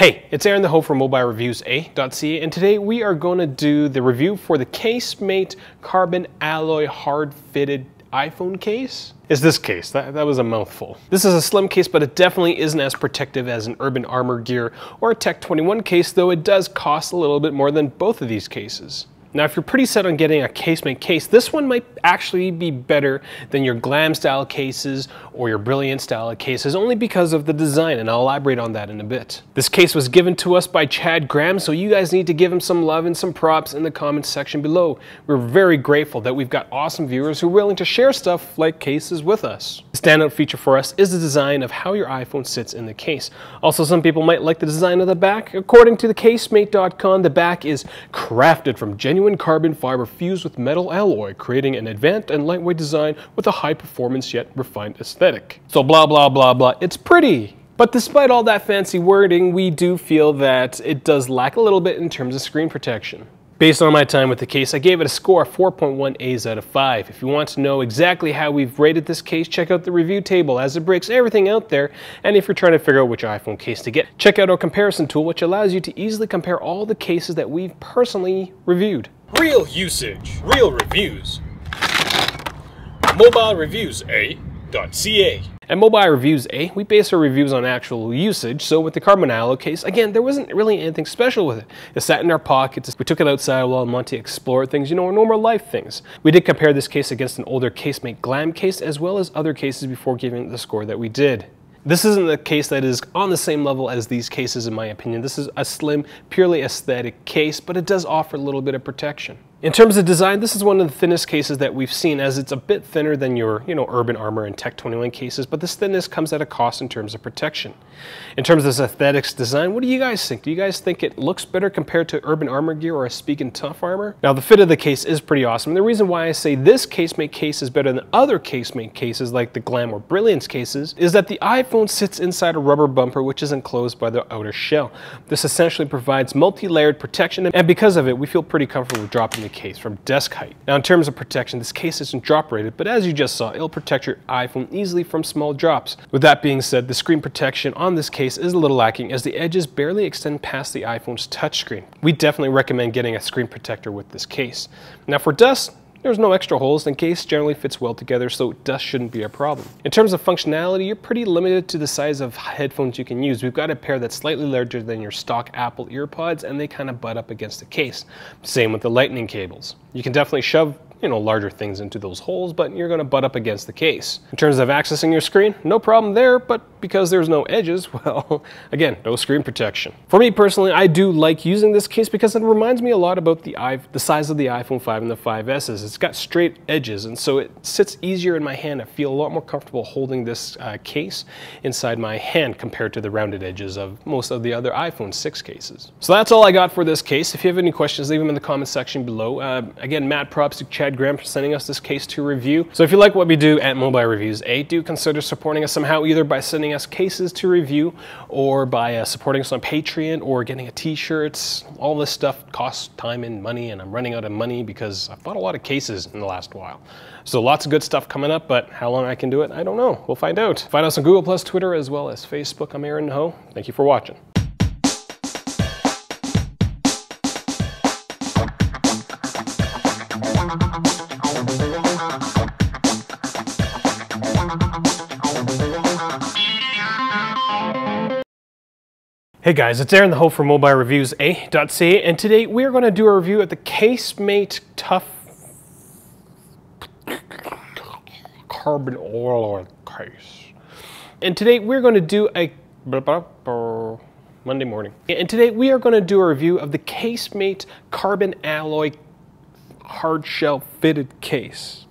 Hey, it's Aaron the Ho from MobileReviewsEh.ca and today we are going to do the review for the Case-Mate Carbon Alloy Hard Fitted iPhone case. Is this case, that, that was a mouthful. This is a slim case, but it definitely isn't as protective as an Urban Armor Gear or a Tech 21 case, though it does cost a little bit more than both of these cases. Now, if you're pretty set on getting a Case-Mate case, this one might actually be better than your glam style cases or your Brilliance style cases only because of the design, and I'll elaborate on that in a bit. This case was given to us by Chad Graham, so you guys need to give him some love and some props in the comments section below. We're very grateful that we've got awesome viewers who are willing to share stuff like cases with us. The standout feature for us is the design of how your iPhone sits in the case. Also, some people might like the design of the back. According to the case-mate.com, the back is crafted from genuine genuine carbon fiber fused with metal alloy, creating an advanced and lightweight design with a high performance yet refined aesthetic. So blah blah blah blah, it's pretty. But despite all that fancy wording, we do feel that it does lack a little bit in terms of screen protection. Based on my time with the case, I gave it a score of 4.1 Eh's out of 5. If you want to know exactly how we've rated this case, check out the review table as it breaks everything out there. And if you're trying to figure out which iPhone case to get, check out our comparison tool, which allows you to easily compare all the cases that we've personally reviewed. Real usage, real reviews. Mobile Reviews eh? Eh.ca. At Mobile Reviews A, we base our reviews on actual usage, so with the Carbon Alloy case, again, there wasn't really anything special with it. It sat in our pockets, we took it outside while Monty explored things, you know, normal life things. We did compare this case against an older Case-Mate Glam case, as well as other cases before giving the score that we did. This isn't a case that is on the same level as these cases in my opinion. This is a slim, purely aesthetic case, but it does offer a little bit of protection. In terms of design, this is one of the thinnest cases that we've seen as it's a bit thinner than your, you know, Urban Armor and Tech 21 cases, but this thinness comes at a cost in terms of protection. In terms of aesthetics design, what do you guys think? Do you guys think it looks better compared to Urban Armor gear or a Spigen Tough Armor? Now, the fit of the case is pretty awesome. And the reason why I say this Case-Mate case is better than other Case-Mate cases like the Glam or Brilliance cases is that the iPhone sits inside a rubber bumper which is enclosed by the outer shell. This essentially provides multi-layered protection and because of it, we feel pretty comfortable dropping the case from desk height. Now in terms of protection, this case isn't drop rated, but as you just saw, it'll protect your iPhone easily from small drops. With that being said, the screen protection on this case is a little lacking as the edges barely extend past the iPhone's touchscreen. We definitely recommend getting a screen protector with this case. Now for dust, there's no extra holes, and case generally fits well together, so dust shouldn't be a problem. In terms of functionality, you're pretty limited to the size of headphones you can use. We've got a pair that's slightly larger than your stock Apple EarPods, and they kind of butt up against the case. Same with the lightning cables. You can definitely shove you know, larger things into those holes, but you're gonna butt up against the case. In terms of accessing your screen, no problem there, but because there's no edges, well, again, no screen protection. For me personally, I do like using this case because it reminds me a lot about the, the size of the iPhone 5 and the 5S's. It's got straight edges, and so it sits easier in my hand. I feel a lot more comfortable holding this uh, case inside my hand compared to the rounded edges of most of the other iPhone 6 cases. So that's all I got for this case. If you have any questions, leave them in the comment section below. Uh, again, Matt props to Chad Graham for sending us this case to review. So if you like what we do at Mobile Reviews 8, do consider supporting us somehow either by sending us cases to review or by uh, supporting us on Patreon or getting a t-shirts. All this stuff costs time and money and I'm running out of money because I've bought a lot of cases in the last while. So lots of good stuff coming up, but how long I can do it, I don't know. We'll find out. Find us on Google+, Plus, Twitter, as well as Facebook. I'm Aaron Ho. Thank you for watching. Hey guys, it's Aaron the Ho from Mobile Reviews Eh.ca and today we're going to do a review of the Case-Mate Tough Carbon Alloy case. And today we're going to do a Monday morning. And today we are going to do a review of the Case-Mate Carbon Alloy Hard Shell Fitted Case.